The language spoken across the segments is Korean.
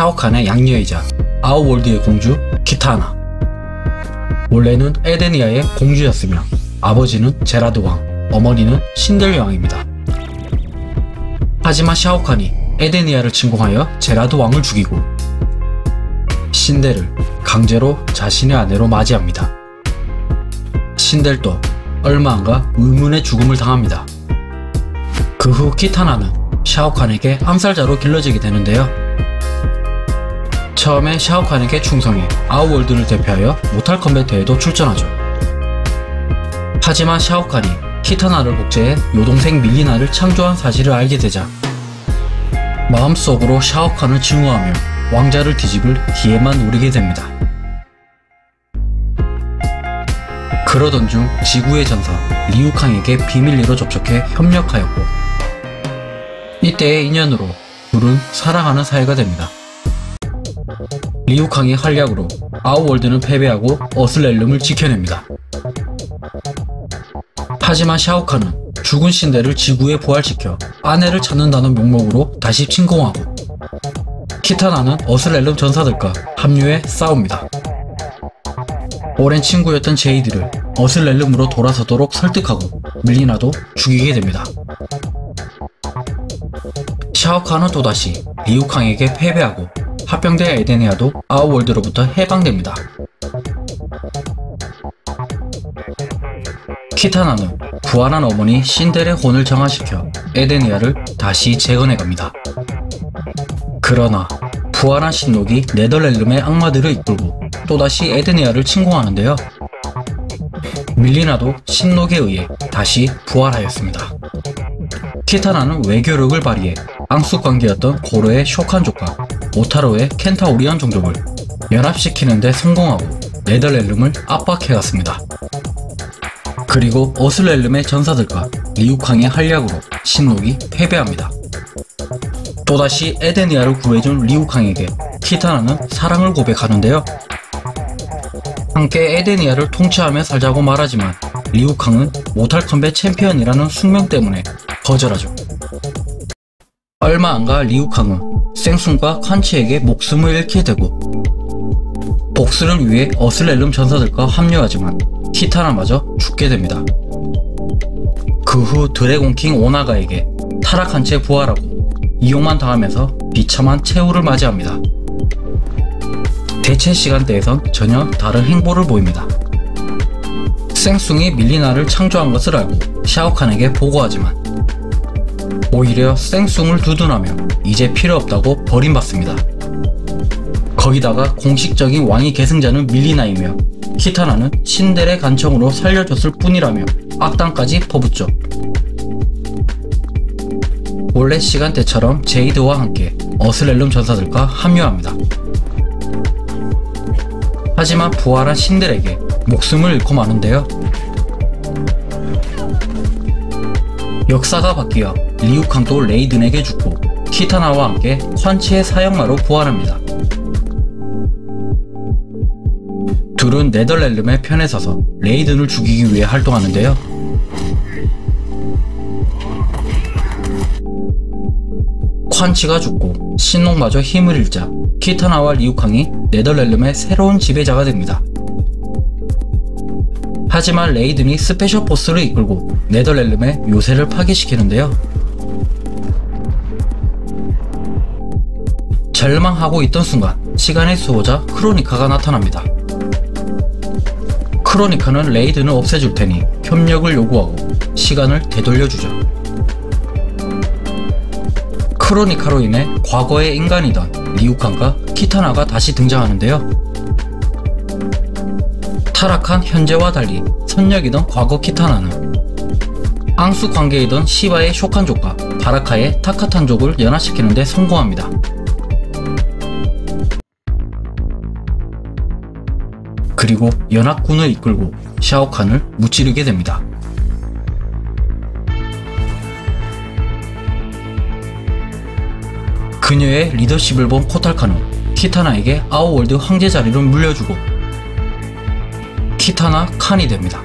샤오칸의 양녀이자 아우월드의 공주 키타나 원래는 에데니아의 공주였으며 아버지는 제라드 왕, 어머니는 신델 왕입니다. 하지만 샤오칸이 에데니아를 침공하여 제라드 왕을 죽이고 신델을 강제로 자신의 아내로 맞이합니다. 신델도 얼마 안가 의문의 죽음을 당합니다. 그 후 키타나는 샤오칸에게 암살자로 길러지게 되는데요. 처음에 샤오칸에게 충성해 아우월드를 대표하여 모탈 컴뱃 대회도 출전하죠. 하지만 샤오칸이 키타나를 복제해 여동생 밀리나를 창조한 사실을 알게 되자 마음속으로 샤오칸을 증오하며 왕자를 뒤집을 기회만 노리게 됩니다. 그러던 중 지구의 전사 리우캉에게 비밀리로 접촉해 협력하였고 이때의 인연으로 둘은 사랑하는 사이가 됩니다. 리우캉의 활약으로 아우월드는 패배하고 어슬렐름을 지켜냅니다. 하지만 샤오칸은 죽은 신데를 지구에 부활시켜 아내를 찾는다는 명목으로 다시 침공하고 키타나는 어슬렐름 전사들과 합류해 싸웁니다. 오랜 친구였던 제이드를 어슬렐름으로 돌아서도록 설득하고 밀리나도 죽이게 됩니다. 샤오칸은 또다시 리우캉에게 패배하고 합병된 에데니아도 아우월드로부터 해방됩니다. 키타나는 부활한 어머니 신델의 혼을 정화시켜 에데니아를 다시 재건해갑니다. 그러나 부활한 신록이 네덜렐름의 악마들을 이끌고 또다시 에데니아를 침공하는데요. 밀리나도 신록에 의해 다시 부활하였습니다. 키타나는 외교력을 발휘해 앙숙 관계였던 고로의 쇼칸족과 오타로의 켄타오리안 종족을 연합시키는 데 성공하고 네덜렐름을 압박해갔습니다. 그리고 어슬렐름의 전사들과 리우캉의 활약으로 신록이 패배합니다. 또다시 에데니아를 구해준 리우캉에게 키타나는 사랑을 고백하는데요. 함께 에데니아를 통치하며 살자고 말하지만 리우캉은 모탈 컴뱃 챔피언이라는 숙명 때문에 거절하죠. 얼마 안 가 리우캉은 섕쑹과 콴치에게 목숨을 잃게 되고 복수를 위해 어스렐름 전사들과 합류하지만 키타나마저 죽게 됩니다. 그 후 드래곤킹 오나가에게 타락한 채 부활하고 이용만 당하면서 비참한 최후를 맞이합니다. 대체 시간대에선 전혀 다른 행보를 보입니다. 생숭이 밀리나를 창조한 것을 알고 샤오칸에게 보고하지만 오히려 생숭을 두둔하며 이제 필요 없다고 버림받습니다. 거기다가 공식적인 왕위 계승자는 밀리나이며 키타나는 신델의 간청으로 살려줬을 뿐이라며 악당까지 퍼붓죠. 원래 시간대처럼 제이드와 함께 어슬렐름 전사들과 합류합니다. 하지만 부활한 신들에게 목숨을 잃고 마는데요. 역사가 바뀌어 리우캉도 레이든에게 죽고 키타나와 함께 콴치의 사형마로 부활합니다. 둘은 네덜렐름의 편에 서서 레이든을 죽이기 위해 활동하는데요. 콴치가 죽고 신녹마저 힘을 잃자 키타나와 리우캉이 네덜렐름의 새로운 지배자가 됩니다. 하지만 레이든이 Special Force를 이끌고 네덜렐름의 요새를 파괴시키는데요. 절망하고 있던 순간 시간의 수호자 크로니카가 나타납니다. 크로니카는 레이든을 없애줄 테니 협력을 요구하고 시간을 되돌려주죠. 크로니카로 인해 과거의 인간이던 리우칸과 키타나가 다시 등장하는데요. 타락한 현재와 달리 선역이던 과거 키타나는 앙수 관계이던 시바의 쇼칸족과 바라카의 타카탄족을 연합시키는 데 성공합니다. 그리고 연합군을 이끌고 샤오칸을 무찌르게 됩니다. 그녀의 리더십을 본 코탈카는 키타나에게 아우월드 황제 자리를 물려주고 키타나 칸이 됩니다.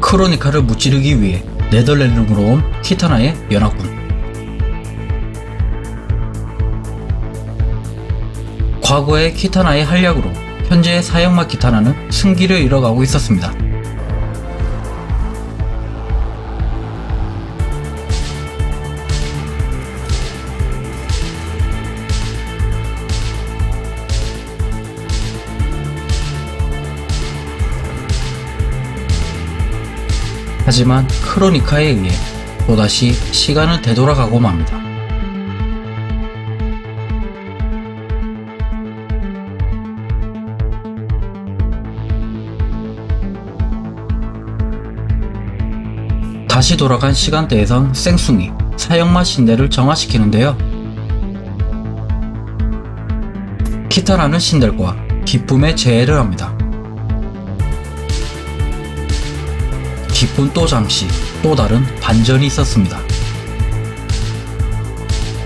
크로니카를 무찌르기 위해 네덜란드로 온 키타나의 연합군 과거의 키타나의 한량으로 현재의 사형마 키타나는 승기를 잃어가고 있었습니다. 하지만 크로니카에 의해 또다시 시간은 되돌아가고 맙니다. 다시 돌아간 시간대에선 생숭이, 사형마 신대를 정화시키는데요. 키타라는 신들과 기쁨의 재해를 합니다. 기쁜 또 잠시 또 다른 반전이 있었습니다.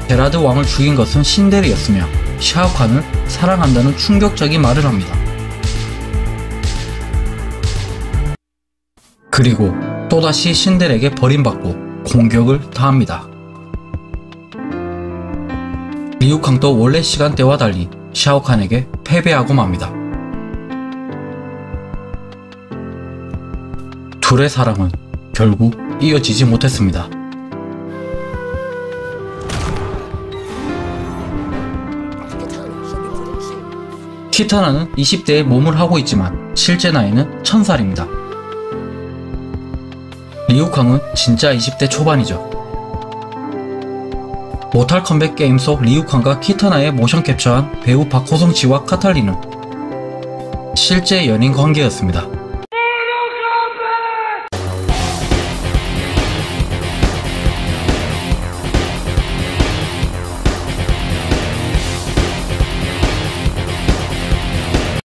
베라드 왕을 죽인 것은 신데르였으며 샤오칸을 사랑한다는 충격적인 말을 합니다. 그리고 또다시 신델에게 버림받고 공격을 당합니다. 리우캉도 원래 시간대와 달리 샤오칸에게 패배하고 맙니다. 둘의 사랑은 결국 이어지지 못했습니다. 키타나는 20대의 몸을 하고 있지만 실제 나이는 1000살입니다. 리우캉은 진짜 20대 초반이죠. 모탈 컴뱃 게임 속 리우캉과 키타나의 모션 캡처한 배우 박호성 씨와 카탈리는 실제 연인 관계였습니다.